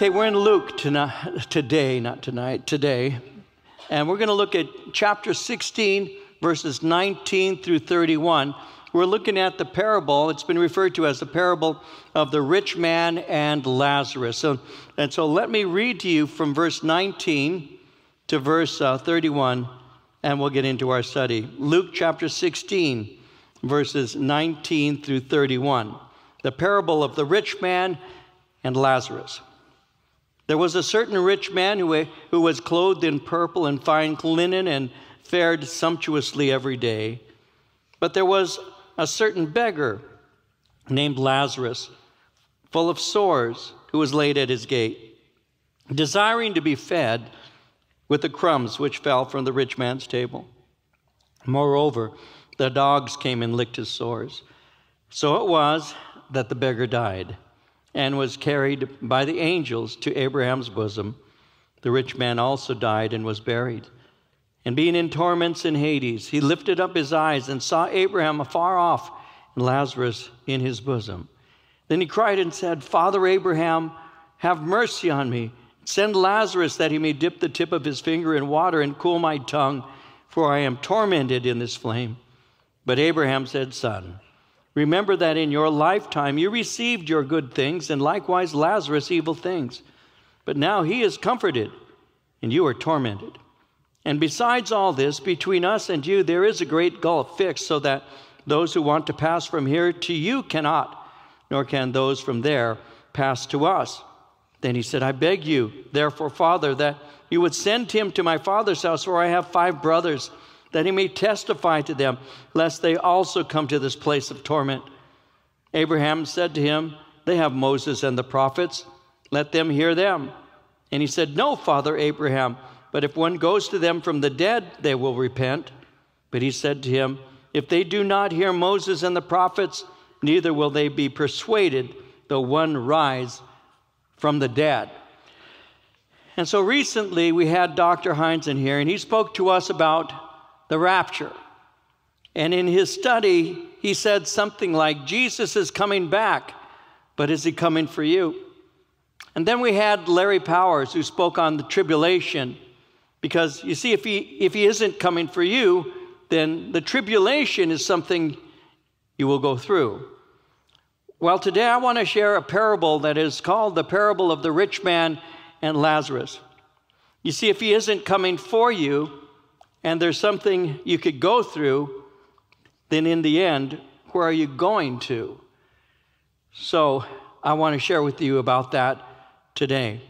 Okay, we're in Luke tonight, today, not tonight, today. And we're going to look at chapter 16, verses 19 through 31. We're looking at the parable. It's been referred to as the parable of the rich man and Lazarus. So, and so let me read to you from verse 19 to verse uh, 31, and we'll get into our study. Luke chapter 16, verses 19 through 31. The parable of the rich man and Lazarus. There was a certain rich man who, who was clothed in purple and fine linen and fared sumptuously every day. But there was a certain beggar named Lazarus, full of sores, who was laid at his gate, desiring to be fed with the crumbs which fell from the rich man's table. Moreover, the dogs came and licked his sores. So it was that the beggar died and was carried by the angels to Abraham's bosom. The rich man also died and was buried. And being in torments in Hades, he lifted up his eyes and saw Abraham afar off and Lazarus in his bosom. Then he cried and said, Father Abraham, have mercy on me. Send Lazarus that he may dip the tip of his finger in water and cool my tongue, for I am tormented in this flame. But Abraham said, Son, Remember that in your lifetime you received your good things, and likewise Lazarus evil things. But now he is comforted, and you are tormented. And besides all this, between us and you there is a great gulf fixed, so that those who want to pass from here to you cannot, nor can those from there pass to us. Then he said, I beg you, therefore, Father, that you would send him to my father's house, for I have five brothers that he may testify to them, lest they also come to this place of torment. Abraham said to him, They have Moses and the prophets, let them hear them. And he said, No, Father Abraham, but if one goes to them from the dead, they will repent. But he said to him, If they do not hear Moses and the prophets, neither will they be persuaded, though one rise from the dead. And so recently we had Dr. Hines in here, and he spoke to us about the rapture. And in his study, he said something like, Jesus is coming back, but is he coming for you? And then we had Larry Powers who spoke on the tribulation. Because you see, if he, if he isn't coming for you, then the tribulation is something you will go through. Well, today I want to share a parable that is called the parable of the rich man and Lazarus. You see, if he isn't coming for you, and there's something you could go through, then in the end, where are you going to? So I want to share with you about that today.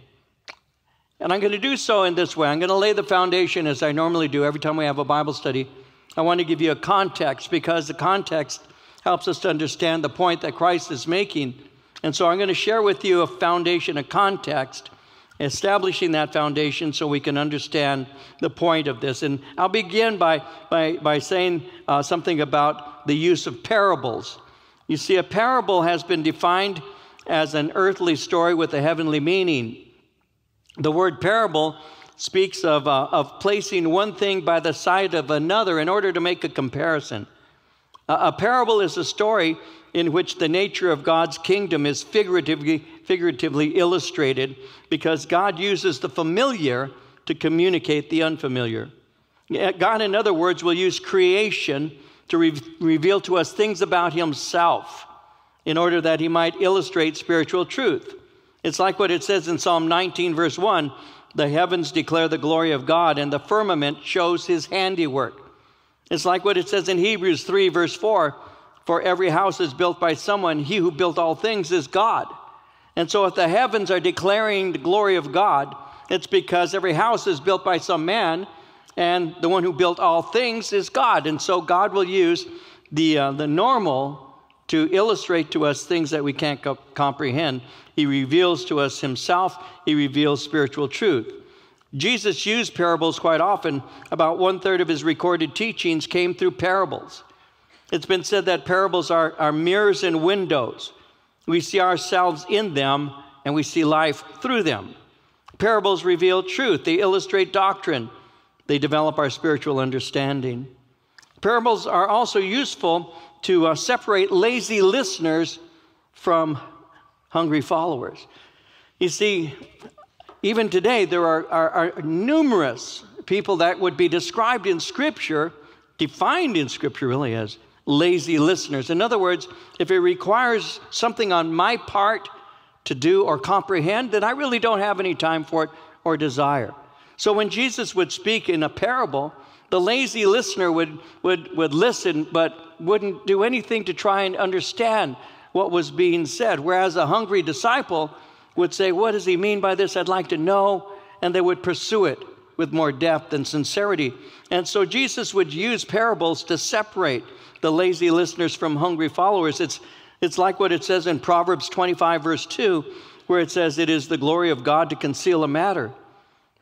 And I'm going to do so in this way. I'm going to lay the foundation as I normally do every time we have a Bible study. I want to give you a context because the context helps us to understand the point that Christ is making. And so I'm going to share with you a foundation, a context, establishing that foundation so we can understand the point of this. And I'll begin by, by, by saying uh, something about the use of parables. You see, a parable has been defined as an earthly story with a heavenly meaning. The word parable speaks of, uh, of placing one thing by the side of another in order to make a comparison. a parable is a story in which the nature of God's kingdom is figuratively, figuratively illustrated because God uses the familiar to communicate the unfamiliar. God, in other words, will use creation to re- reveal to us things about Himself in order that He might illustrate spiritual truth. It's like what it says in Psalm 19, verse 1 the heavens declare the glory of God, and the firmament shows His handiwork. It's like what it says in Hebrews 3, verse 4 for every house is built by someone. He who built all things is God. And so, if the heavens are declaring the glory of God, it's because every house is built by some man, and the one who built all things is God. And so, God will use the, uh, the normal to illustrate to us things that we can't co- comprehend. He reveals to us Himself, He reveals spiritual truth. Jesus used parables quite often. About one third of His recorded teachings came through parables. It's been said that parables are, are mirrors and windows. We see ourselves in them and we see life through them. Parables reveal truth, they illustrate doctrine, they develop our spiritual understanding. Parables are also useful to uh, separate lazy listeners from hungry followers. You see, even today, there are, are, are numerous people that would be described in Scripture, defined in Scripture really as lazy listeners. In other words, if it requires something on my part to do or comprehend, then I really don't have any time for it or desire. So when Jesus would speak in a parable, the lazy listener would, would, would listen but wouldn't do anything to try and understand what was being said. Whereas a hungry disciple would say, What does he mean by this? I'd like to know. And they would pursue it with more depth and sincerity. And so Jesus would use parables to separate the lazy listeners from hungry followers. It's, it's like what it says in Proverbs 25, verse 2, where it says, It is the glory of God to conceal a matter,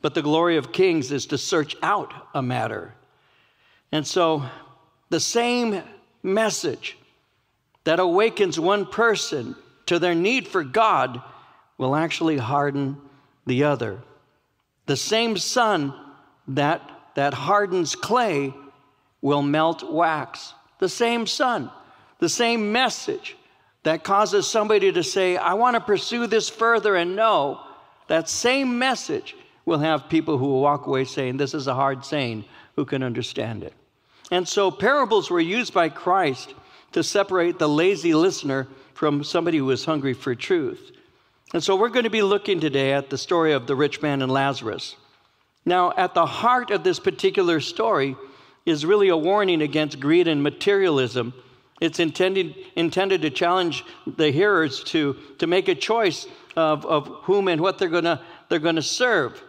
but the glory of kings is to search out a matter. And so the same message that awakens one person to their need for God will actually harden the other. The same sun that, that hardens clay will melt wax. The same sun, the same message that causes somebody to say, I want to pursue this further and know, that same message will have people who will walk away saying, This is a hard saying, who can understand it? And so parables were used by Christ to separate the lazy listener from somebody who is hungry for truth. And so we're going to be looking today at the story of the rich man and Lazarus. Now, at the heart of this particular story is really a warning against greed and materialism. It's intended, intended to challenge the hearers to, to make a choice of, of whom and what they're going they're going to serve.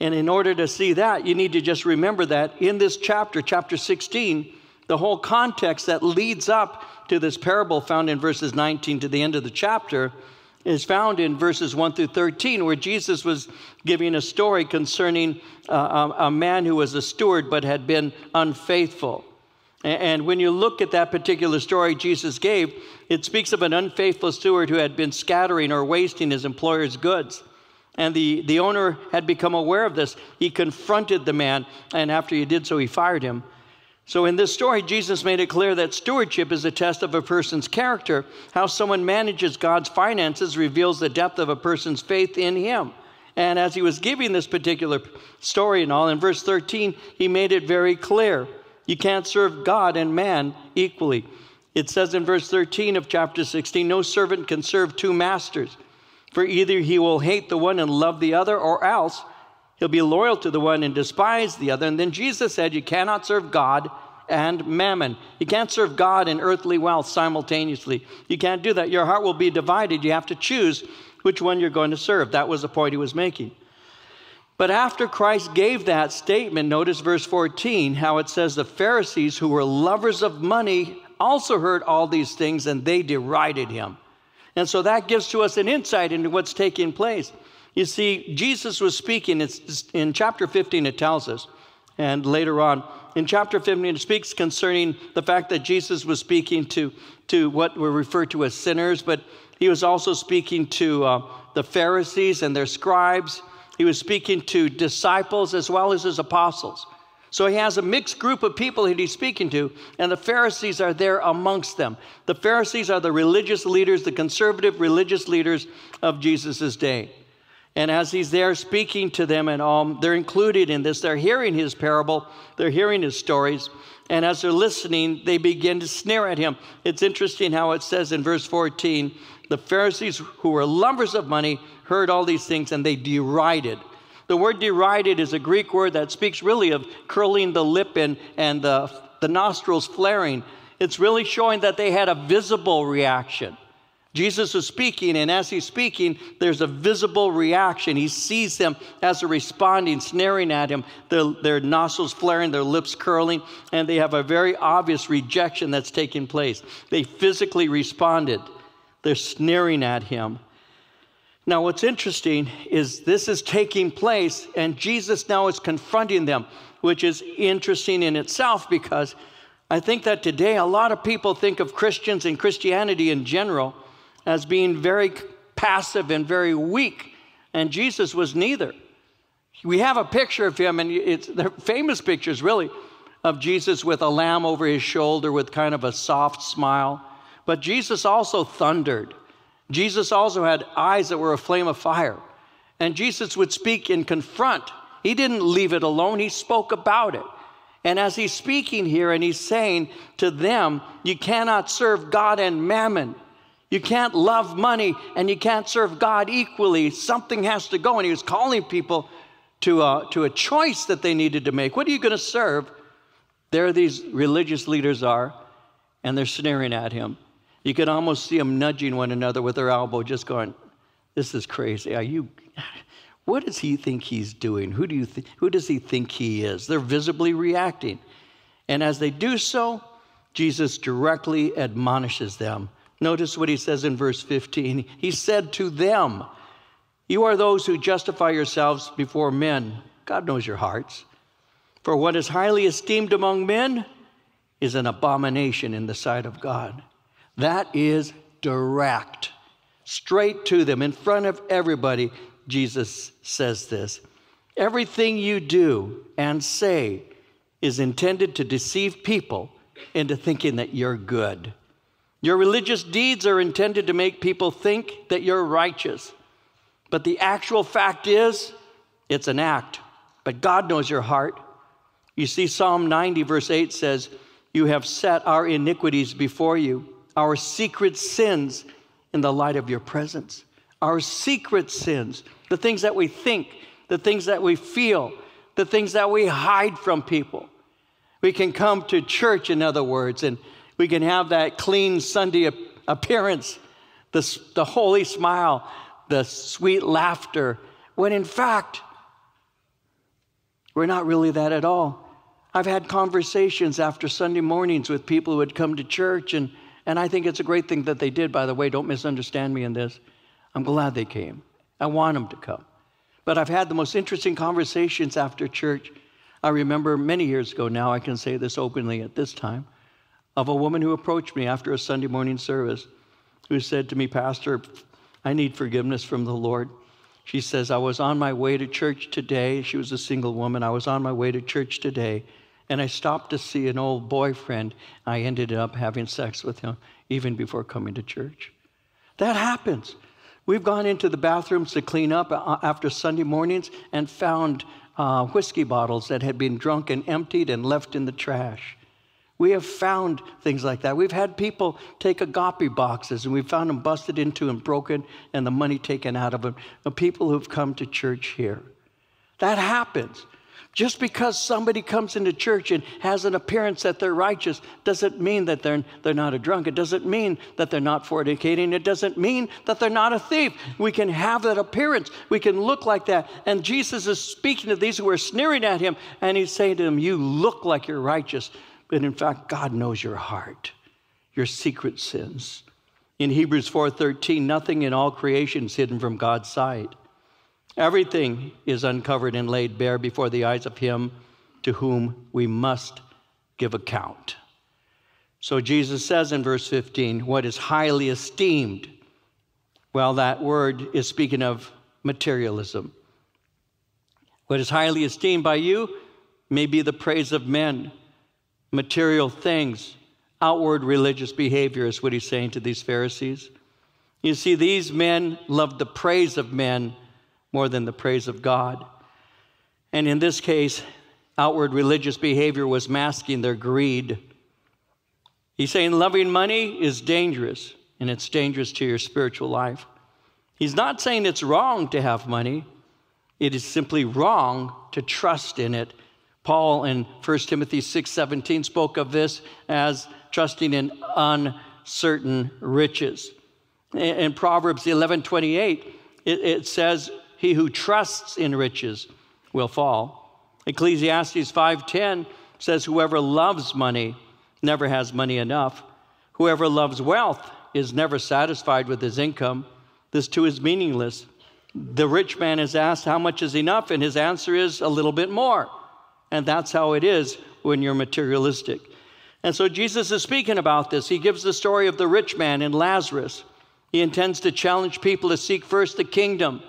And in order to see that, you need to just remember that in this chapter, chapter 16, the whole context that leads up to this parable found in verses 19 to the end of the chapter is found in verses 1 through 13, where Jesus was giving a story concerning uh, a, a, man who was a steward but had been unfaithful. And, and when you look at that particular story Jesus gave, it speaks of an unfaithful steward who had been scattering or wasting his employer's goods. And the, the owner had become aware of this. He confronted the man, and after he did so, he fired him. So, in this story, Jesus made it clear that stewardship is a test of a person's character. How someone manages God's finances reveals the depth of a person's faith in Him. And as he was giving this particular story and all, in verse 13, he made it very clear you can't serve God and man equally. It says in verse 13 of chapter 16 no servant can serve two masters, for either he will hate the one and love the other, or else He'll be loyal to the one and despise the other. And then Jesus said, You cannot serve God and mammon. You can't serve God and earthly wealth simultaneously. You can't do that. Your heart will be divided. You have to choose which one you're going to serve. That was the point he was making. But after Christ gave that statement, notice verse 14, how it says the Pharisees, who were lovers of money, also heard all these things and they derided him. And so that gives to us an insight into what's taking place. You see, Jesus was speaking, in chapter 15, it tells us, and later on, in chapter 15, it speaks concerning the fact that Jesus was speaking to, to what were referred to as sinners, but he was also speaking to uh, the Pharisees and their scribes. He was speaking to disciples as well as his apostles. So he has a mixed group of people that he's speaking to, and the Pharisees are there amongst them. The Pharisees are the religious leaders, the conservative religious leaders of Jesus' day. And as he's there speaking to them and all, they're included in this. They're hearing his parable, they're hearing his stories. And as they're listening, they begin to sneer at him. It's interesting how it says in verse 14 the Pharisees, who were lovers of money, heard all these things and they derided. The word derided is a Greek word that speaks really of curling the lip and, and the, the nostrils flaring. It's really showing that they had a visible reaction. Jesus is speaking, and as he's speaking, there's a visible reaction. He sees them as they're responding, sneering at him, their, their nostrils flaring, their lips curling, and they have a very obvious rejection that's taking place. They physically responded, they're sneering at him. Now, what's interesting is this is taking place, and Jesus now is confronting them, which is interesting in itself because I think that today a lot of people think of Christians and Christianity in general as being very passive and very weak, and Jesus was neither. We have a picture of him, and it's the famous pictures, really, of Jesus with a lamb over his shoulder with kind of a soft smile. But Jesus also thundered, Jesus also had eyes that were a flame of fire. And Jesus would speak and confront. He didn't leave it alone, he spoke about it. And as he's speaking here and he's saying to them, you cannot serve God and mammon. You can't love money and you can't serve God equally. Something has to go. And he was calling people to a, to a choice that they needed to make. What are you going to serve? There these religious leaders are, and they're sneering at him. You can almost see them nudging one another with their elbow, just going, This is crazy. Are you. What does he think he's doing? Who, do you th- who does he think he is? They're visibly reacting. And as they do so, Jesus directly admonishes them. Notice what he says in verse 15. He said to them, You are those who justify yourselves before men. God knows your hearts. For what is highly esteemed among men is an abomination in the sight of God. That is direct, straight to them, in front of everybody. Jesus says this Everything you do and say is intended to deceive people into thinking that you're good. Your religious deeds are intended to make people think that you're righteous. But the actual fact is, it's an act. But God knows your heart. You see, Psalm 90, verse 8 says, You have set our iniquities before you, our secret sins in the light of your presence. Our secret sins the things that we think, the things that we feel, the things that we hide from people. We can come to church, in other words, and we can have that clean Sunday appearance, the, the holy smile, the sweet laughter, when in fact, we're not really that at all. I've had conversations after Sunday mornings with people who had come to church, and, and I think it's a great thing that they did, by the way. Don't misunderstand me in this. I'm glad they came. I want them to come. But I've had the most interesting conversations after church. I remember many years ago now, I can say this openly at this time, of a woman who approached me after a Sunday morning service who said to me, Pastor, I need forgiveness from the Lord. She says, I was on my way to church today. She was a single woman. I was on my way to church today, and I stopped to see an old boyfriend. I ended up having sex with him even before coming to church. That happens. We've gone into the bathrooms to clean up uh, after Sunday mornings and found uh, whiskey bottles that had been drunk and emptied and left in the trash. We have found things like that. We've had people take agape boxes and we've found them busted into and broken and the money taken out of them. The people who've come to church here. That happens. Just because somebody comes into church and has an appearance that they're righteous doesn't mean that they're, they're not a drunk. It doesn't mean that they're not fornicating. It doesn't mean that they're not a thief. We can have that appearance. We can look like that. And Jesus is speaking to these who are sneering at him, and he's saying to them, You look like you're righteous, but in fact, God knows your heart, your secret sins. In Hebrews 4:13, nothing in all creation is hidden from God's sight. Everything is uncovered and laid bare before the eyes of Him to whom we must give account. So Jesus says in verse 15, what is highly esteemed. Well, that word is speaking of materialism. What is highly esteemed by you may be the praise of men, material things, outward religious behavior, is what he's saying to these Pharisees. You see, these men loved the praise of men more than the praise of God. And in this case, outward religious behavior was masking their greed. He's saying loving money is dangerous, and it's dangerous to your spiritual life. He's not saying it's wrong to have money, it is simply wrong to trust in it. Paul in 1 Timothy 6:17 spoke of this as trusting in uncertain riches. In Proverbs 11:28, it, it says, he who trusts in riches will fall. Ecclesiastes 5:10 says whoever loves money never has money enough. Whoever loves wealth is never satisfied with his income. This too is meaningless. The rich man is asked how much is enough and his answer is a little bit more. And that's how it is when you're materialistic. And so Jesus is speaking about this. He gives the story of the rich man and Lazarus. He intends to challenge people to seek first the kingdom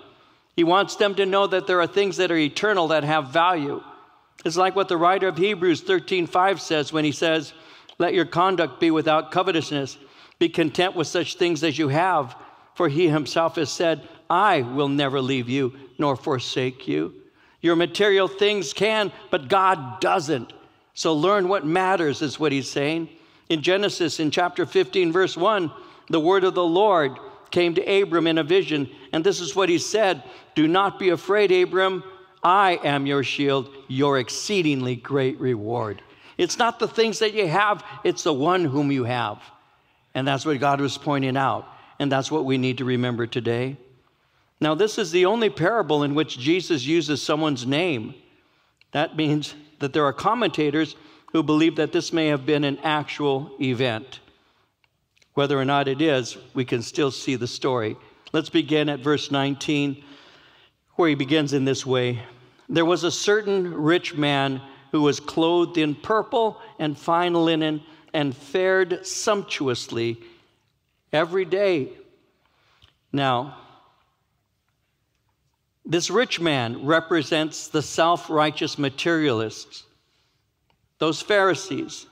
he wants them to know that there are things that are eternal that have value. It's like what the writer of Hebrews 13:5 says when he says, "Let your conduct be without covetousness. Be content with such things as you have, for he himself has said, I will never leave you nor forsake you. Your material things can, but God doesn't. So learn what matters, is what he's saying. In Genesis, in chapter 15, verse 1, the word of the Lord came to Abram in a vision, and this is what he said Do not be afraid, Abram. I am your shield, your exceedingly great reward. It's not the things that you have, it's the one whom you have. And that's what God was pointing out. And that's what we need to remember today. Now, this is the only parable in which Jesus uses someone's name. That means that there are commentators who believe that this may have been an actual event. Whether or not it is, we can still see the story. Let's begin at verse 19, where he begins in this way There was a certain rich man who was clothed in purple and fine linen and fared sumptuously every day. Now, this rich man represents the self righteous materialists, those Pharisees.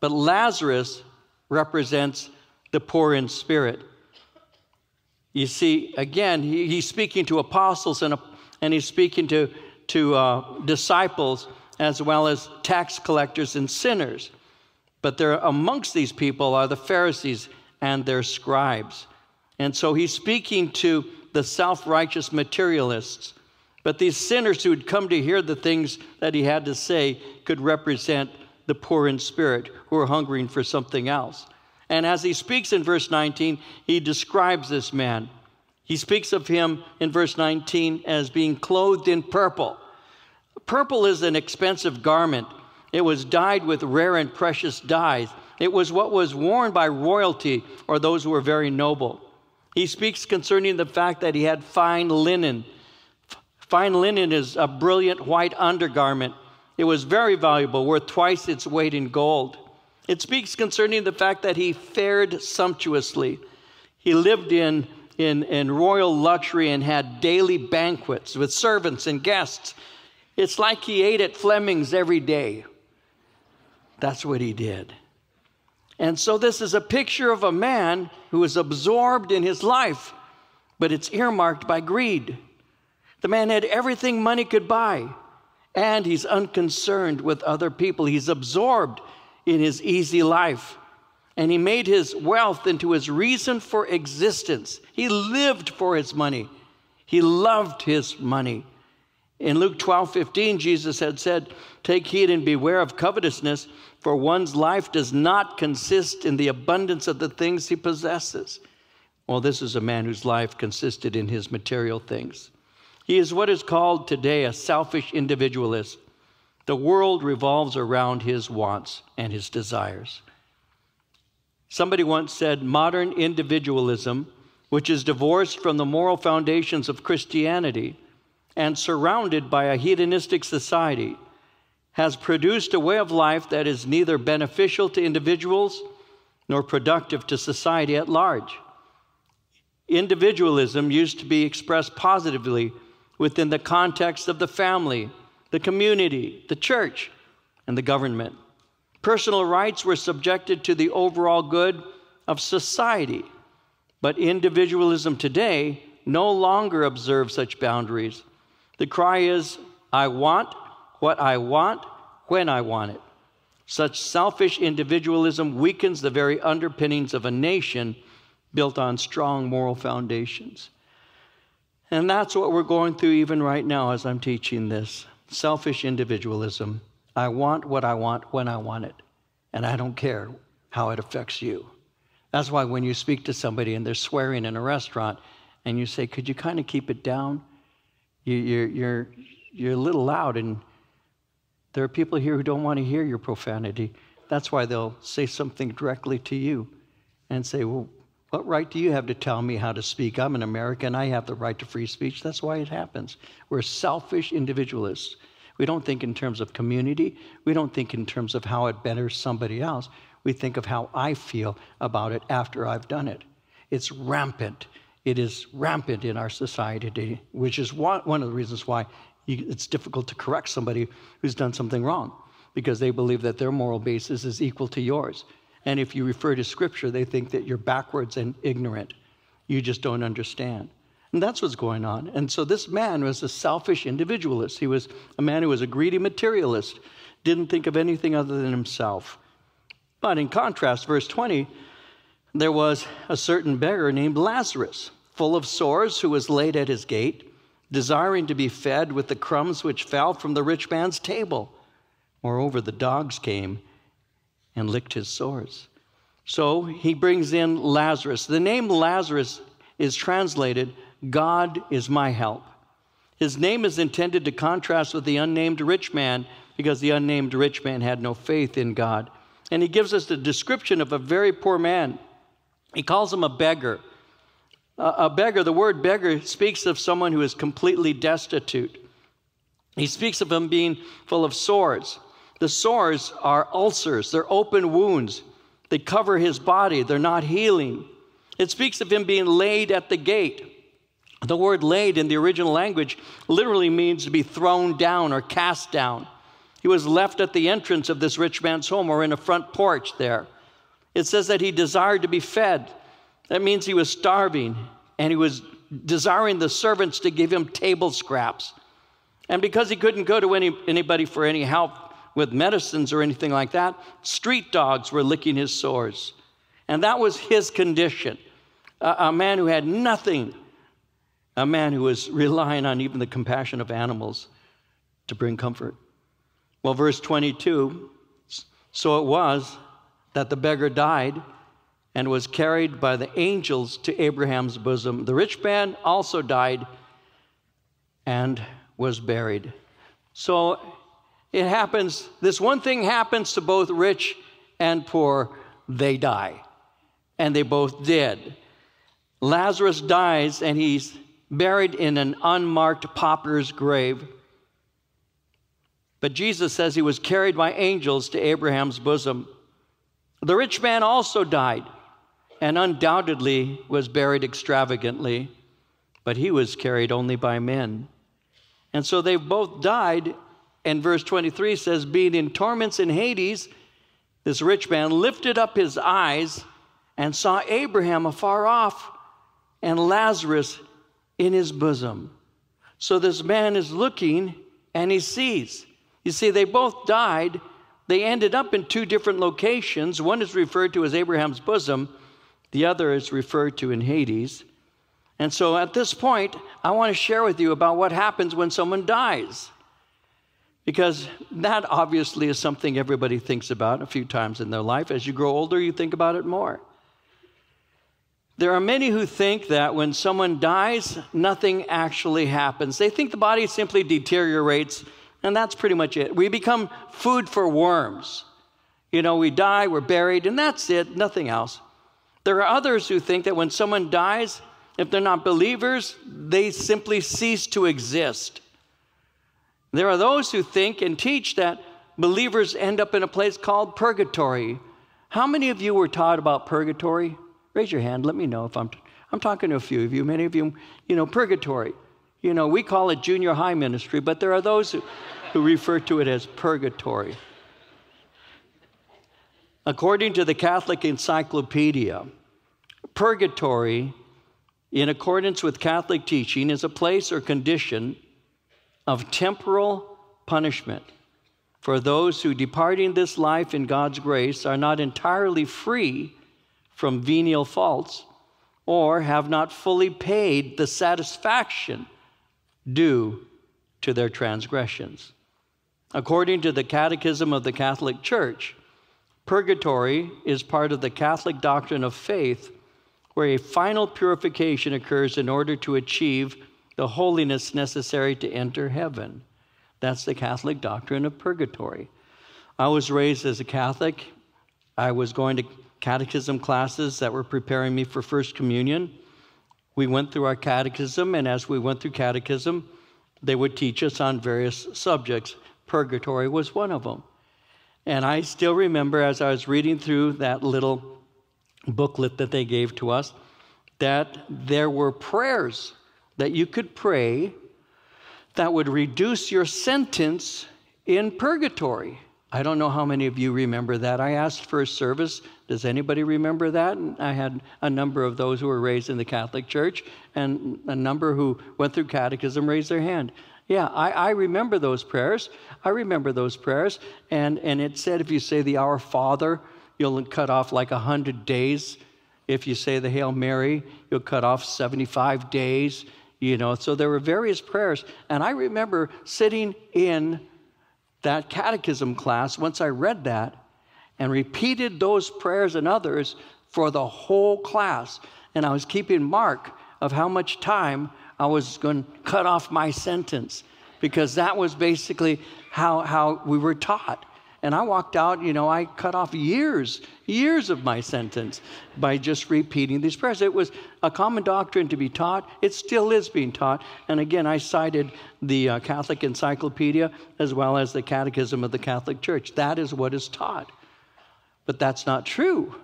But Lazarus represents the poor in spirit. You see, again, he, he's speaking to apostles and, and he's speaking to, to uh, disciples as well as tax collectors and sinners. But there amongst these people are the Pharisees and their scribes. And so he's speaking to the self righteous materialists. But these sinners who had come to hear the things that he had to say could represent the poor in spirit who are hungering for something else. And as he speaks in verse 19, he describes this man. He speaks of him in verse 19 as being clothed in purple. Purple is an expensive garment. It was dyed with rare and precious dyes. It was what was worn by royalty or those who were very noble. He speaks concerning the fact that he had fine linen. Fine linen is a brilliant white undergarment. It was very valuable, worth twice its weight in gold. It speaks concerning the fact that he fared sumptuously. He lived in, in, in royal luxury and had daily banquets with servants and guests. It's like he ate at Fleming's every day. That's what he did. And so, this is a picture of a man who is absorbed in his life, but it's earmarked by greed. The man had everything money could buy, and he's unconcerned with other people. He's absorbed in his easy life. And he made his wealth into his reason for existence. He lived for his money, he loved his money. In Luke 12 15, Jesus had said, Take heed and beware of covetousness, for one's life does not consist in the abundance of the things he possesses. Well, this is a man whose life consisted in his material things. He is what is called today a selfish individualist. The world revolves around his wants and his desires. Somebody once said modern individualism, which is divorced from the moral foundations of Christianity and surrounded by a hedonistic society, has produced a way of life that is neither beneficial to individuals nor productive to society at large. Individualism used to be expressed positively within the context of the family the community, the church, and the government. Personal rights were subjected to the overall good of society. But individualism today no longer observes such boundaries. The cry is, I want what I want when I want it. Such selfish individualism weakens the very underpinnings of a nation built on strong moral foundations. And that's what we're going through even right now as I'm teaching this selfish individualism. I want what I want when I want it, and I don't care how it affects you. That's why when you speak to somebody and they're swearing in a restaurant and you say, Could you kind of keep it down? You, you're, you're, you're a little loud, and there are people here who don't want to hear your profanity. That's why they'll say something directly to you and say, Well, what right do you have to tell me how to speak? I'm an American. I have the right to free speech. That's why it happens. We're selfish individualists. We don't think in terms of community. We don't think in terms of how it betters somebody else. We think of how I feel about it after I've done it. It's rampant. It is rampant in our society today, which is one, one of the reasons why you, it's difficult to correct somebody who's done something wrong because they believe that their moral basis is equal to yours. And if you refer to scripture, they think that you're backwards and ignorant. You just don't understand. And that's what's going on. And so this man was a selfish individualist. He was a man who was a greedy materialist, didn't think of anything other than himself. But in contrast, verse 20, there was a certain beggar named Lazarus, full of sores, who was laid at his gate, desiring to be fed with the crumbs which fell from the rich man's table. Moreover, the dogs came and licked his sores. So he brings in Lazarus. The name Lazarus is translated, God is my help. His name is intended to contrast with the unnamed rich man because the unnamed rich man had no faith in God. And he gives us the description of a very poor man. He calls him a beggar. A beggar, the word beggar speaks of someone who is completely destitute. He speaks of him being full of sores. The sores are ulcers, they're open wounds. They cover his body, they're not healing. It speaks of him being laid at the gate. The word laid in the original language literally means to be thrown down or cast down. He was left at the entrance of this rich man's home or in a front porch there. It says that he desired to be fed. That means he was starving and he was desiring the servants to give him table scraps. And because he couldn't go to any, anybody for any help with medicines or anything like that, street dogs were licking his sores. And that was his condition. A, a man who had nothing, a man who was relying on even the compassion of animals to bring comfort. Well, verse 22 so it was that the beggar died and was carried by the angels to Abraham's bosom. The rich man also died and was buried. So it happens, this one thing happens to both rich and poor, they die. And they both did. Lazarus dies and he's buried in an unmarked pauper's grave. But Jesus says he was carried by angels to Abraham's bosom. The rich man also died and undoubtedly was buried extravagantly, but he was carried only by men. And so they both died. And verse 23 says, being in torments in Hades, this rich man lifted up his eyes and saw Abraham afar off and Lazarus in his bosom. So this man is looking and he sees. You see, they both died. They ended up in two different locations. One is referred to as Abraham's bosom, the other is referred to in Hades. And so at this point, I want to share with you about what happens when someone dies. Because that obviously is something everybody thinks about a few times in their life. As you grow older, you think about it more. There are many who think that when someone dies, nothing actually happens. They think the body simply deteriorates and that's pretty much it. We become food for worms. You know, we die, we're buried, and that's it, nothing else. There are others who think that when someone dies, if they're not believers, they simply cease to exist. There are those who think and teach that believers end up in a place called purgatory. How many of you were taught about purgatory? Raise your hand, let me know if I'm, I'm talking to a few of you. Many of you, you know, purgatory. You know, we call it junior high ministry, but there are those who, who refer to it as purgatory. According to the Catholic Encyclopedia, purgatory, in accordance with Catholic teaching, is a place or condition of temporal punishment for those who, departing this life in God's grace, are not entirely free from venial faults or have not fully paid the satisfaction due to their transgressions. According to the Catechism of the Catholic Church, purgatory is part of the Catholic doctrine of faith where a final purification occurs in order to achieve the holiness necessary to enter heaven. That's the Catholic doctrine of purgatory. I was raised as a Catholic. I was going to catechism classes that were preparing me for First Communion. We went through our catechism, and as we went through catechism, they would teach us on various subjects. Purgatory was one of them. And I still remember as I was reading through that little booklet that they gave to us that there were prayers that you could pray that would reduce your sentence in purgatory. I don't know how many of you remember that. I asked first service, does anybody remember that? And I had a number of those who were raised in the Catholic Church, and a number who went through catechism raised their hand. Yeah, I, I remember those prayers. I remember those prayers. And, and it said if you say the Our Father, you'll cut off like 100 days. If you say the Hail Mary, you'll cut off 75 days. You know, so there were various prayers. And I remember sitting in that catechism class once I read that and repeated those prayers and others for the whole class. And I was keeping mark of how much time I was going to cut off my sentence because that was basically how, how we were taught. And I walked out, you know, I cut off years, years of my sentence by just repeating these prayers. It was a common doctrine to be taught. It still is being taught. And again, I cited the uh, Catholic Encyclopedia as well as the Catechism of the Catholic Church. That is what is taught. But that's not true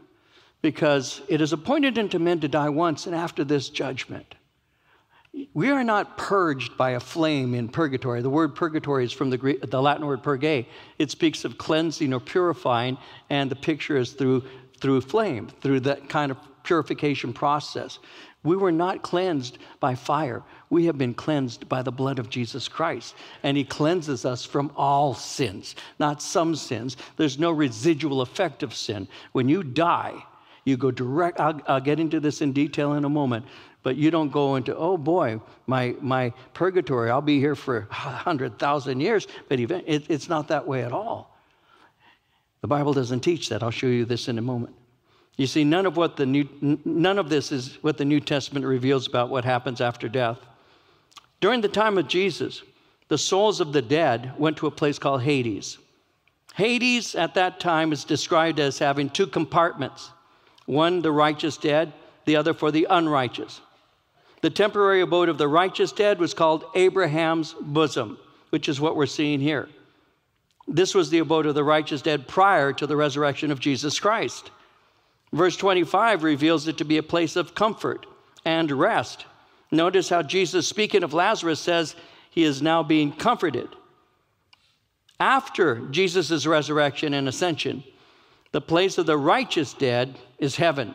because it is appointed unto men to die once and after this judgment. We are not purged by a flame in purgatory. The word purgatory is from the, Greek, the Latin word purge. It speaks of cleansing or purifying, and the picture is through, through flame, through that kind of purification process. We were not cleansed by fire. We have been cleansed by the blood of Jesus Christ. And He cleanses us from all sins, not some sins. There's no residual effect of sin. When you die, you go direct, I'll, I'll get into this in detail in a moment, but you don't go into, oh boy, my, my purgatory, I'll be here for 100,000 years. But it, it's not that way at all. The Bible doesn't teach that. I'll show you this in a moment. You see, none of, what the new, none of this is what the New Testament reveals about what happens after death. During the time of Jesus, the souls of the dead went to a place called Hades. Hades at that time is described as having two compartments one, the righteous dead, the other for the unrighteous. The temporary abode of the righteous dead was called Abraham's bosom, which is what we're seeing here. This was the abode of the righteous dead prior to the resurrection of Jesus Christ. Verse 25 reveals it to be a place of comfort and rest. Notice how Jesus, speaking of Lazarus, says he is now being comforted. After Jesus' resurrection and ascension, the place of the righteous dead is heaven.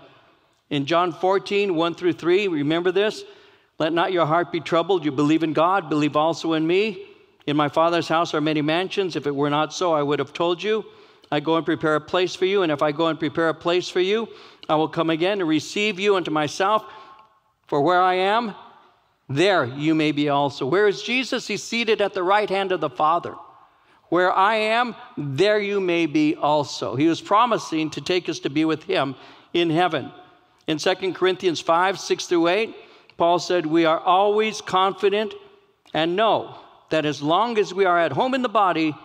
In John 14, 1 through 3, remember this? Let not your heart be troubled. You believe in God, believe also in me. In my Father's house are many mansions. If it were not so, I would have told you. I go and prepare a place for you, and if I go and prepare a place for you, I will come again and receive you unto myself. For where I am, there you may be also. Where is Jesus? He's seated at the right hand of the Father. Where I am, there you may be also. He was promising to take us to be with him in heaven. In 2 Corinthians 5 6 through 8, Paul said, We are always confident and know that as long as we are at home in the body,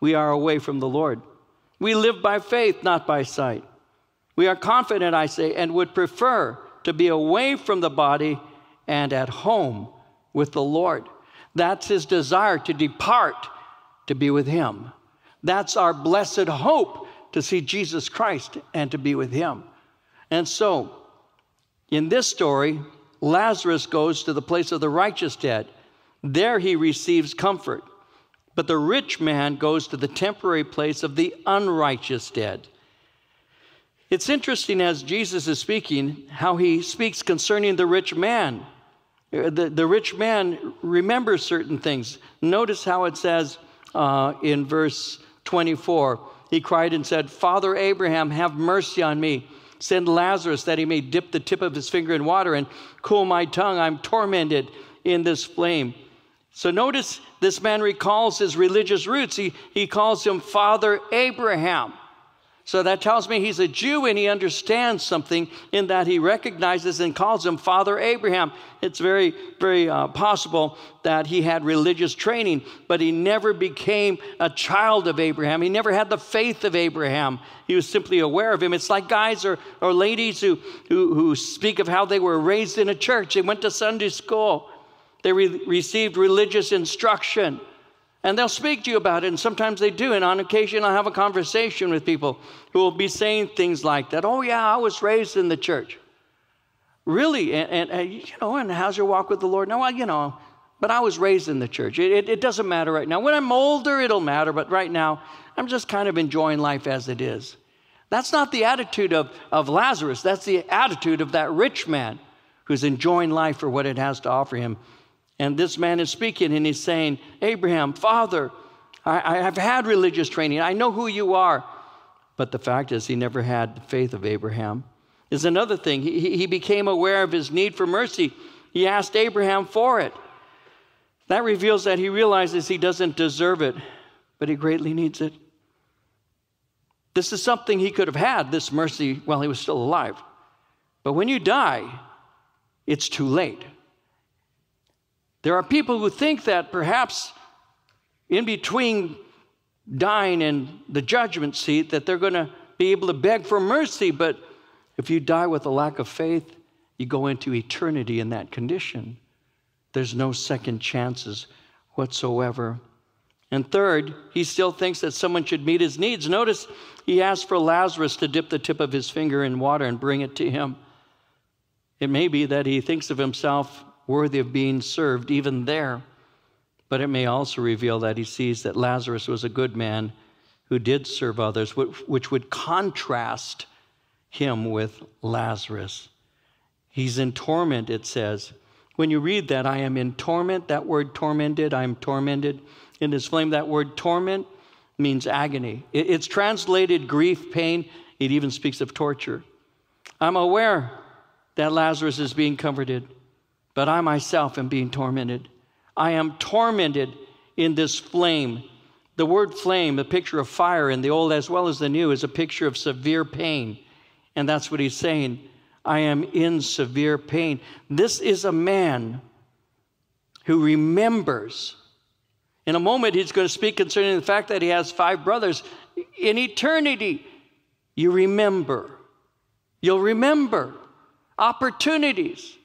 we are away from the Lord. We live by faith, not by sight. We are confident, I say, and would prefer to be away from the body and at home with the Lord. That's his desire to depart to be with him. That's our blessed hope to see Jesus Christ and to be with him. And so, in this story, Lazarus goes to the place of the righteous dead. There he receives comfort. But the rich man goes to the temporary place of the unrighteous dead. It's interesting as Jesus is speaking, how he speaks concerning the rich man. The, the rich man remembers certain things. Notice how it says uh, in verse 24 he cried and said, Father Abraham, have mercy on me Send Lazarus that he may dip the tip of his finger in water and cool my tongue. I'm tormented in this flame. So notice this man recalls his religious roots. He, he calls him Father Abraham. So that tells me he's a Jew and he understands something in that he recognizes and calls him Father Abraham. It's very, very uh, possible that he had religious training, but he never became a child of Abraham. He never had the faith of Abraham. He was simply aware of him. It's like guys or, or ladies who, who, who speak of how they were raised in a church, they went to Sunday school, they re- received religious instruction. And they'll speak to you about it, and sometimes they do. And on occasion, I'll have a conversation with people who will be saying things like that. Oh, yeah, I was raised in the church. Really? And, and, and you know, and how's your walk with the Lord? No, I, you know, but I was raised in the church. It, it, it, doesn't matter right now. When I'm older, it'll matter, but right now, I'm just kind of enjoying life as it is. That's not the attitude of, of Lazarus. That's the attitude of that rich man who's enjoying life for what it has to offer him. And this man is speaking and he's saying, Abraham, Father, I, have had religious training. I know who you are. But the fact is, he never had the faith of Abraham. Is another thing. He, he became aware of his need for mercy. He asked Abraham for it. That reveals that he realizes he doesn't deserve it, but he greatly needs it. This is something he could have had, this mercy, while he was still alive. But when you die, it's too late. There are people who think that perhaps in between dying and the judgment seat, that they're going to be able to beg for mercy. But if you die with a lack of faith, you go into eternity in that condition. There's no second chances whatsoever. And third, he still thinks that someone should meet his needs. Notice he asked for Lazarus to dip the tip of his finger in water and bring it to him. It may be that he thinks of himself worthy of being served even there, but it may also reveal that he sees that Lazarus was a good man who did serve others, which would contrast him with Lazarus. He's in torment, it says. When you read that, I am in torment, that word tormented, I am tormented in this flame. That word torment means agony. It's translated grief, pain. It even speaks of torture. I'm aware that Lazarus is being comforted, but I myself am being tormented. I am tormented in this flame. The word flame, the picture of fire in the old as well as the new, is a picture of severe pain. And that's what he's saying. I am in severe pain. This is a man who remembers in a moment, he's going to speak concerning the fact that he has five brothers. In eternity, you remember. You'll remember opportunities.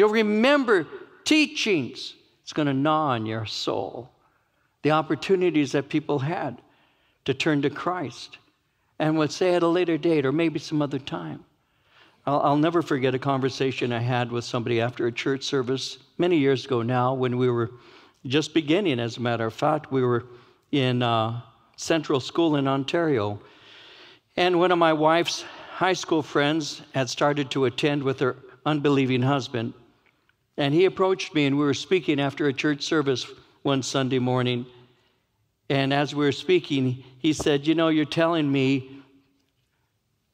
You'll remember teachings. It's going to gnaw on your soul. The opportunities that people had to turn to Christ and would say at a later date or maybe some other time. I'll, I'll, never forget a conversation I had with somebody after a church service many years ago now when we were just beginning, as a matter of fact. We were in uh, Central School in Ontario. And one of my wife's high school friends had started to attend with her unbelieving husband. And he approached me, and we were speaking after a church service one Sunday morning. And as we were speaking, he said, You know, you're telling me,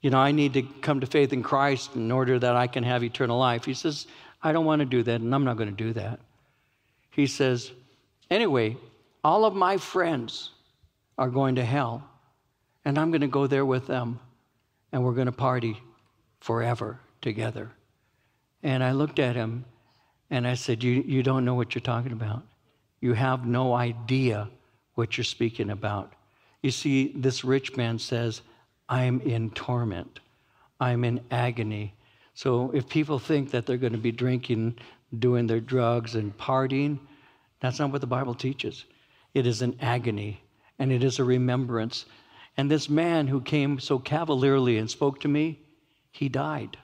you know, I need to come to faith in Christ in order that I can have eternal life. He says, I don't want to do that, and I'm not going to do that he says, Anyway, all of my friends are going to hell, and I'm going to go there with them, and we're going to party forever together. And I looked at him and I said, you, you don't know what you're talking about. You have no idea what you're speaking about. You see, this rich man says, I'm in torment, I'm in agony. So if people think that they're going to be drinking doing their drugs and partying. That's not what the Bible teaches. It is an agony and it is a remembrance. And this man who came so cavalierly and spoke to me, he died.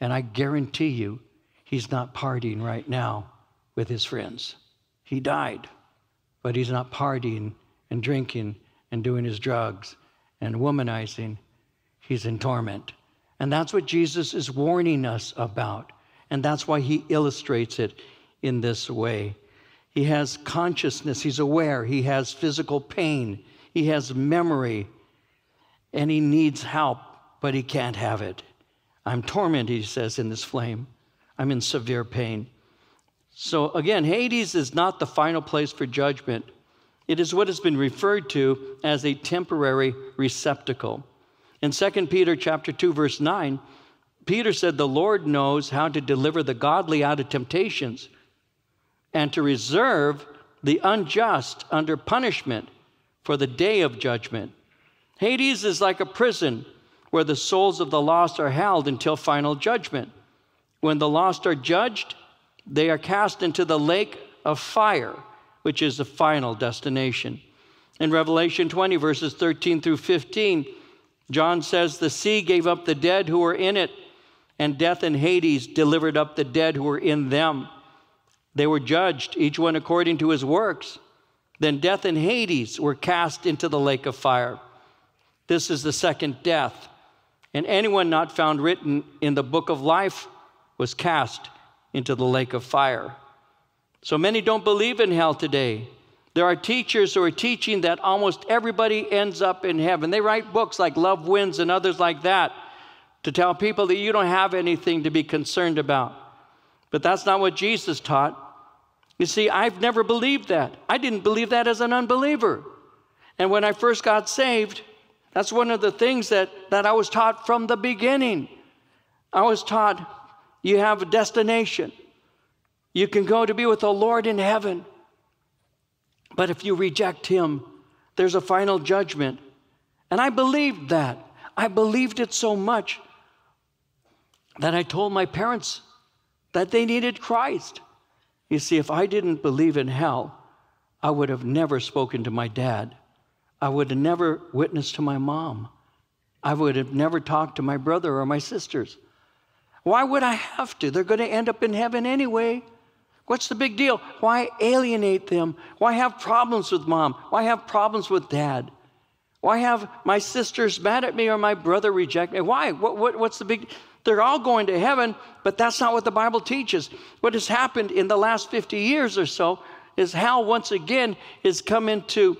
And I guarantee you, he's not partying right now with his friends. He died, but he's not partying and drinking and doing his drugs and womanizing. He's in torment. And that's what Jesus is warning us about. And that's why he illustrates it in this way. He has consciousness, he's aware, he has physical pain, he has memory, and he needs help, but he can't have it. I'm tormented, he says, in this flame. I'm in severe pain. So again, Hades is not the final place for judgment. It is what has been referred to as a temporary receptacle. In 2 Peter chapter 2 verse 9, Peter said, The Lord knows how to deliver the godly out of temptations and to reserve the unjust under punishment for the day of judgment. Hades is like a prison where the souls of the lost are held until final judgment. When the lost are judged, they are cast into the lake of fire, which is the final destination. In Revelation 20, verses 13 through 15, John says, The sea gave up the dead who were in it and death and Hades delivered up the dead who were in them. They were judged, each one according to his works. Then death and Hades were cast into the lake of fire. This is the second death. And anyone not found written in the book of life was cast into the lake of fire. So many don't believe in hell today. There are teachers who are teaching that almost everybody ends up in heaven. They write books like Love Wins and others like that to tell people that you don't have anything to be concerned about. But that's not what Jesus taught. You see, I've never believed that. I didn't believe that as an unbeliever. And when I first got saved, that's one of the things that, that I was taught from the beginning. I was taught you have a destination. You can go to be with the Lord in heaven. But if you reject Him, there's a final judgment. And I believed that. I believed it so much that I told my parents that they needed Christ. You see, if I didn't believe in hell, I would have never spoken to my dad. I would have never witnessed to my mom. I would have never talked to my brother or my sisters. Why would I have to? They're going to end up in heaven anyway. What's the big deal? Why alienate them? Why have problems with mom? Why have problems with dad? Why have my sisters mad at me or my brother reject me? Why? What, what, what's the big they're all going to heaven, but that's not what the Bible teaches. What has happened in the last 50 years or so is hell once again has come into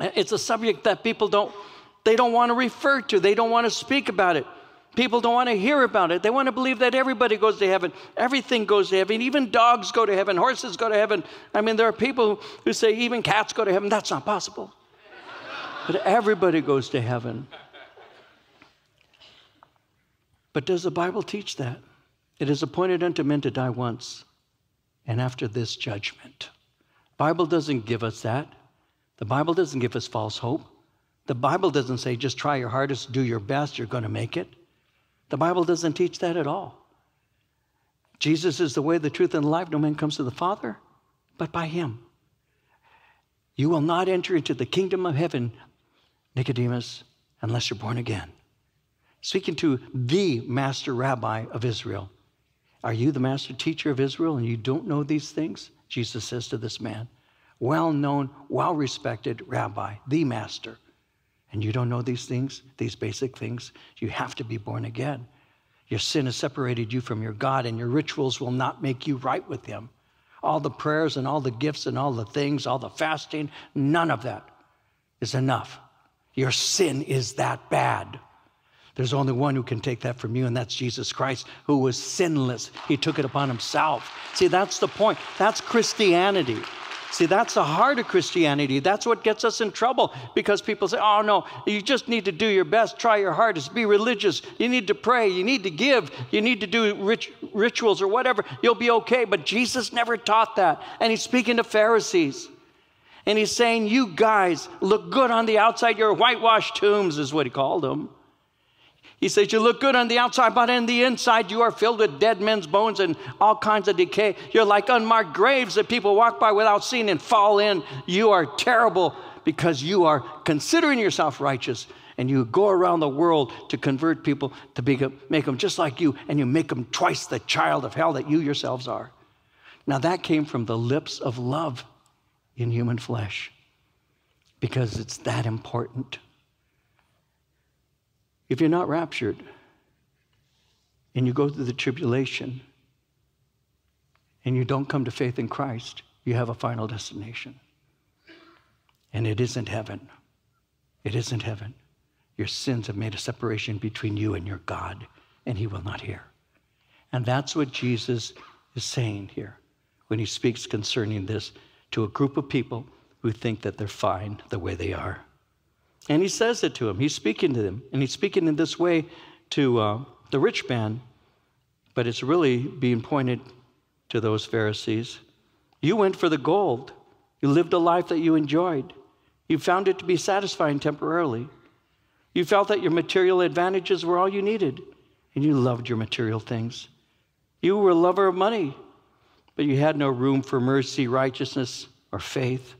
it's a subject that people don't they don't want to refer to. They don't want to speak about it. People don't want to hear about it. They want to believe that everybody goes to heaven. Everything goes to heaven. Even dogs go to heaven. Horses go to heaven. I mean, there are people who say even cats go to heaven. That's not possible. But everybody goes to heaven. But does the Bible teach that? It is appointed unto men to die once, and after this judgment. Bible doesn't give us that. The Bible doesn't give us false hope. The Bible doesn't say just try your hardest, do your best, you're going to make it. The Bible doesn't teach that at all. Jesus is the way, the truth, and the life. No man comes to the Father but by him. You will not enter into the kingdom of heaven, Nicodemus, unless you're born again speaking to the master rabbi of Israel. Are you the master teacher of Israel and you don't know these things? Jesus says to this man, well known, well respected rabbi, the master. And you don't know these things, these basic things? You have to be born again. Your sin has separated you from your God, and your rituals will not make you right with Him. All the prayers and all the gifts and all the things, all the fasting, none of that is enough. Your sin is that bad. There's only one who can take that from you, and that's Jesus Christ, who was sinless. He took it upon himself. See, that's the point. That's Christianity. See, that's the heart of Christianity. That's what gets us in trouble because people say, oh, no, you just need to do your best, try your hardest, be religious. You need to pray, you need to give, you need to do rit- rituals or whatever. You'll be okay. But Jesus never taught that. And he's speaking to Pharisees. And he's saying, You guys look good on the outside. You're whitewashed tombs, is what he called them. He says, You look good on the outside, but on the inside, you are filled with dead men's bones and all kinds of decay. You're like unmarked graves that people walk by without seeing and fall in. You are terrible because you are considering yourself righteous and you go around the world to convert people to make them just like you, and you make them twice the child of hell that you yourselves are. Now, that came from the lips of love in human flesh because it's that important. If you're not raptured and you go through the tribulation and you don't come to faith in Christ, you have a final destination. And it isn't heaven. It isn't heaven. Your sins have made a separation between you and your God, and He will not hear. And that's what Jesus is saying here when He speaks concerning this to a group of people who think that they're fine the way they are. And he says it to him. He's speaking to them. And he's speaking in this way to uh, the rich man, but it's really being pointed to those Pharisees. You went for the gold. You lived a life that you enjoyed. You found it to be satisfying temporarily. You felt that your material advantages were all you needed, and you loved your material things. You were a lover of money, but you had no room for mercy, righteousness, or faith.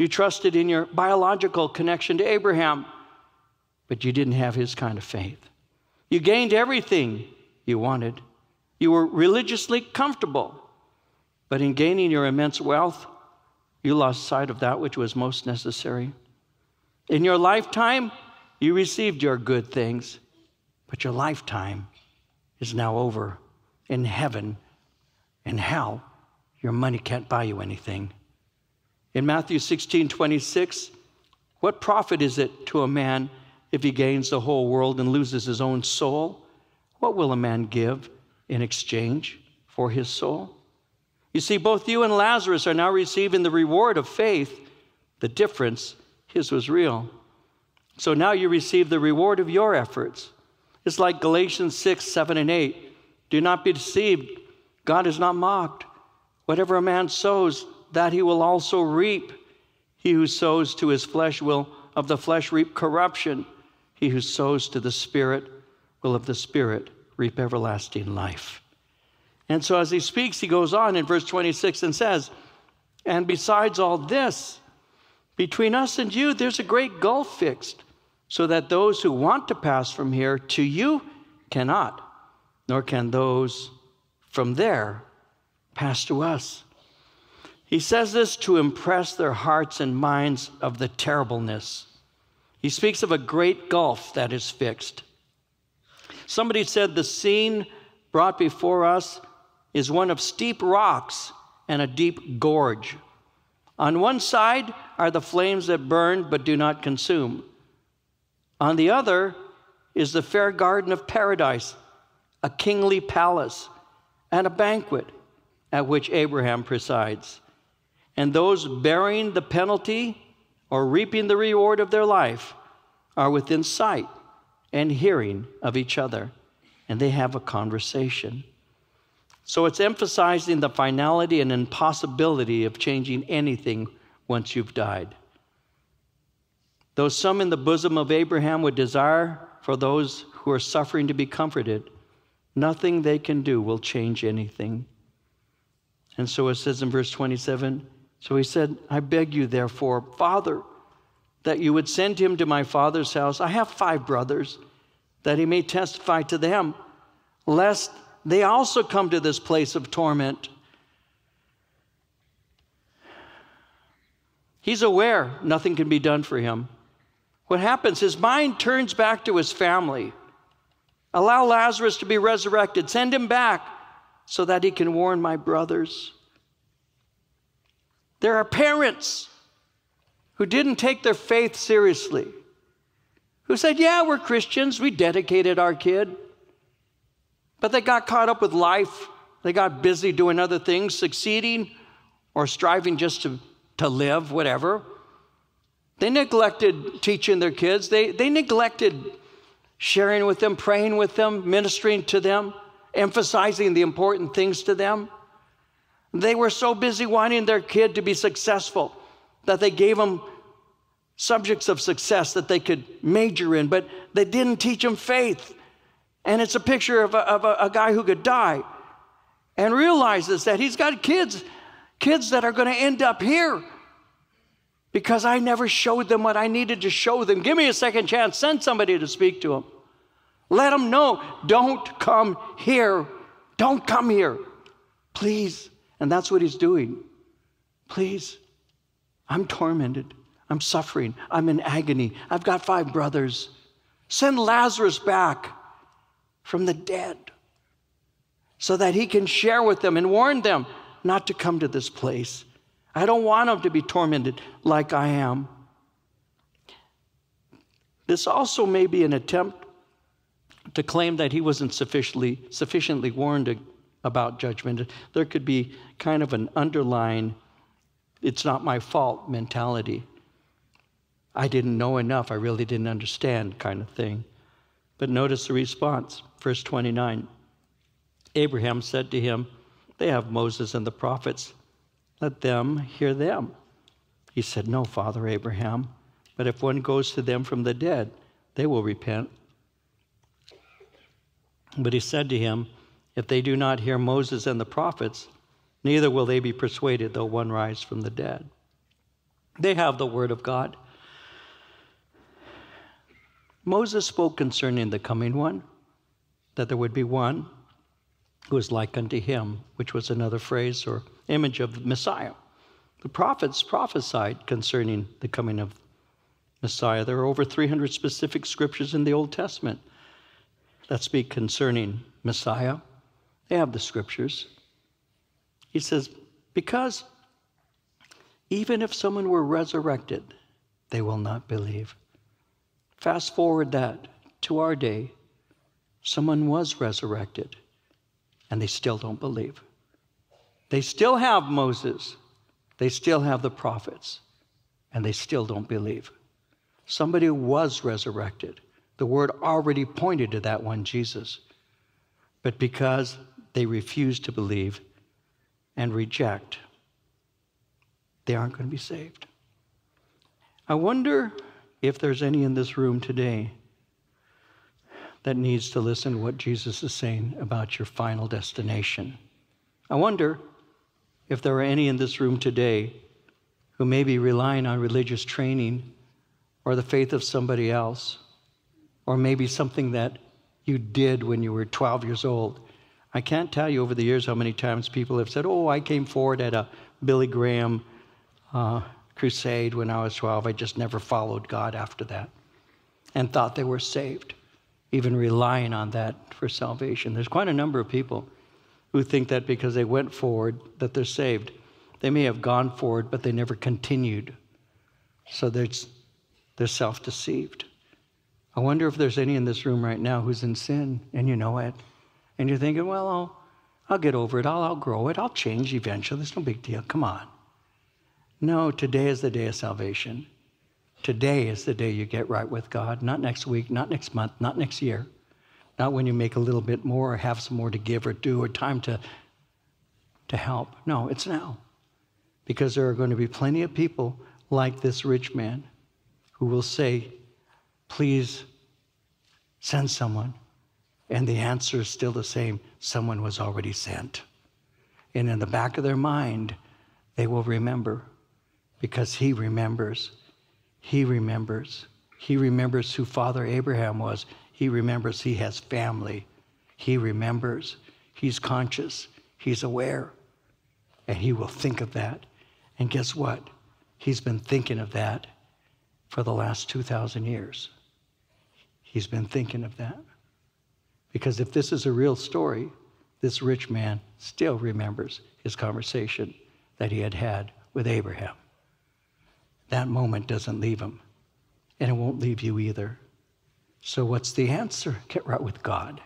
You trusted in your biological connection to Abraham, but you didn't have his kind of faith. You gained everything you wanted. You were religiously comfortable, But in gaining your immense wealth, you lost sight of that which was most necessary. In your lifetime, you received your good things, but your lifetime is now over. In heaven, in hell, your money can't buy you anything. In Matthew 16 26, what profit is it to a man if he gains the whole world and loses his own soul? What will a man give in exchange for his soul? You see, both you and Lazarus are now receiving the reward of faith. The difference, his was real. So now you receive the reward of your efforts. It's like Galatians 6, 7, and 8. Do not be deceived. God is not mocked. Whatever a man sows, that he will also reap. He who sows to his flesh will of the flesh reap corruption. He who sows to the Spirit will of the Spirit reap everlasting life. And so as he speaks, he goes on in verse 26 and says, And besides all this, between us and you, there's a great gulf fixed, so that those who want to pass from here to you cannot, nor can those from there pass to us. He says this to impress their hearts and minds of the terribleness. He speaks of a great gulf that is fixed. Somebody said the scene brought before us is one of steep rocks and a deep gorge. On one side are the flames that burn but do not consume. On the other is the fair garden of paradise, a kingly palace, and a banquet at which Abraham presides. And those bearing the penalty or reaping the reward of their life are within sight and hearing of each other, and they have a conversation. So it's emphasizing the finality and impossibility of changing anything once you've died. Though some in the bosom of Abraham would desire for those who are suffering to be comforted, nothing they can do will change anything. And so it says in verse 27 So he said, I beg you, therefore, Father, that you would send him to my father's house. I have five brothers, that he may testify to them, lest they also come to this place of torment. He's aware nothing can be done for him. What happens? His mind turns back to his family. Allow Lazarus to be resurrected. Send him back so that he can warn my brothers. There are parents who didn't take their faith seriously, who said, Yeah, we're Christians. We dedicated our kid. But they got caught up with life. They got busy doing other things, succeeding or striving just to, to live, whatever. They neglected teaching their kids. They, they neglected sharing with them, praying with them, ministering to them, emphasizing the important things to them. They were so busy wanting their kid to be successful that they gave them subjects of success that they could major in, but they didn't teach them faith. And it's a picture of a, of a, a guy who could die and realizes that he's got kids, kids that are going to end up here because I never showed them what I needed to show them. Give me a second chance. Send somebody to speak to them. Let them know, don't come here. Don't come here. Please. And that's what he's doing. Please. I'm tormented. I'm suffering. I'm in agony. I've got five brothers. Send Lazarus back from the dead so that he can share with them and warn them not to come to this place. I don't want them to be tormented like I am. This also may be an attempt to claim that he wasn't sufficiently, sufficiently warned about judgment. There could be kind of an underlying, it's not my fault mentality. I didn't know enough, I really didn't understand kind of thing. But notice the response, verse 29. Abraham said to him, They have Moses and the prophets. Let them hear them. He said, No, Father Abraham, but if one goes to them from the dead, they will repent. But he said to him, If they do not hear Moses and the prophets, neither will they be persuaded though one rise from the dead. They have the word of God. Moses spoke concerning the coming one, that there would be one who is like unto him, which was another phrase or image of Messiah. The prophets prophesied concerning the coming of Messiah. There are over 300 specific scriptures in the Old Testament that speak concerning Messiah. They have the scriptures. He says, because even if someone were resurrected, they will not believe. Fast forward that to our day, someone was resurrected, and they still don't believe. They still have Moses, they still have the prophets, and they still don't believe. Somebody was resurrected. The word already pointed to that one, Jesus. But because they refuse to believe and reject, they aren't going to be saved. I wonder if there's any in this room today that needs to listen to what Jesus is saying about your final destination. I wonder if there are any in this room today who may be relying on religious training or the faith of somebody else, or maybe something that you did when you were 12 years old. I can't tell you over the years how many times people have said, Oh, I came forward at a Billy Graham uh, crusade when I was 12. I just never followed God after that and thought they were saved, even relying on that for salvation. There's quite a number of people who think that because they went forward that they're saved. They may have gone forward, but they never continued. So they're, they're self deceived. I wonder if there's any in this room right now who's in sin and you know it. And you're thinking, well, I'll, I'll get over it. I'll outgrow it. I'll change eventually. There's no big deal. Come on. No, today is the day of salvation. Today is the day you get right with God, not next week, not next month, not next year, not when you make a little bit more or have some more to give or do or time to, to help. No, it's now. Because there are going to be plenty of people like this rich man who will say, please send someone. And the answer is still the same someone was already sent. And in the back of their mind, they will remember because he remembers. He remembers. He remembers who Father Abraham was. He remembers he has family. He remembers. He's conscious. He's aware. And he will think of that. And guess what? He's been thinking of that for the last 2,000 years. He's been thinking of that. Because if this is a real story, this rich man still remembers his conversation that he had had with Abraham that moment doesn't leave him. And it won't leave you either. So, what's the answer? Get right with God.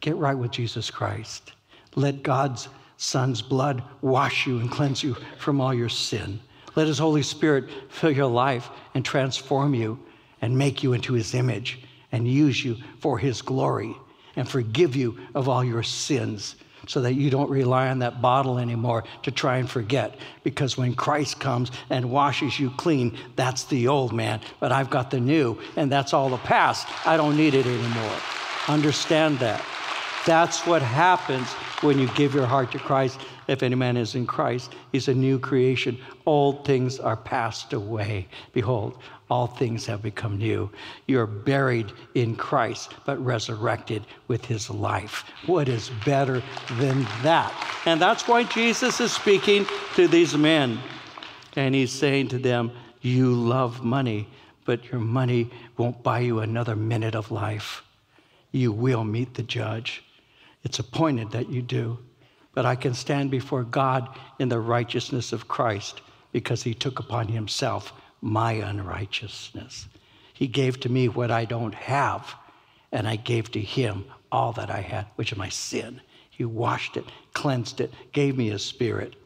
Get right with Jesus Christ. Let God's Son's blood wash you and cleanse you from all your sin. Let His Holy Spirit fill your life and transform you and make you into His image and use you for His glory and forgive you of all your sins so that you don't rely on that bottle anymore to try and forget. Because when Christ comes and washes you clean, that's the old man, but I've got the new, and that's all the past. I don't need it anymore. Understand that. That's what happens when you give your heart to Christ. If any man is in Christ, he's a new creation. Old things are passed away. Behold, all things have become new. You're buried in Christ, but resurrected with his life. What is better than that? And that's why Jesus is speaking to these men. And he's saying to them, You love money, but your money won't buy you another minute of life. You will meet the judge. It's appointed that you do. But I can stand before God in the righteousness of Christ because he took upon himself my unrighteousness. He gave to me what I don't have, and I gave to him all that I had, which is my sin. He washed it, cleansed it, gave me his spirit,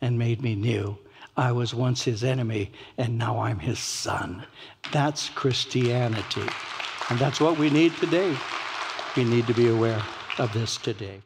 and made me new. I was once his enemy, and now I'm his son. That's Christianity. And that's what we need today. We need to be aware of this today.